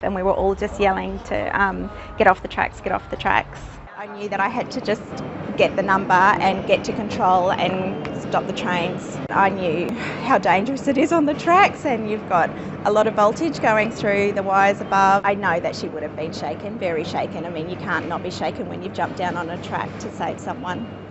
and we were all just yelling to um, get off the tracks, get off the tracks. I knew that I had to just get the number and get to control and stop the trains. I knew how dangerous it is on the tracks and you've got a lot of voltage going through the wires above. I know that she would have been shaken, very shaken. I mean, you can't not be shaken when you've jumped down on a track to save someone.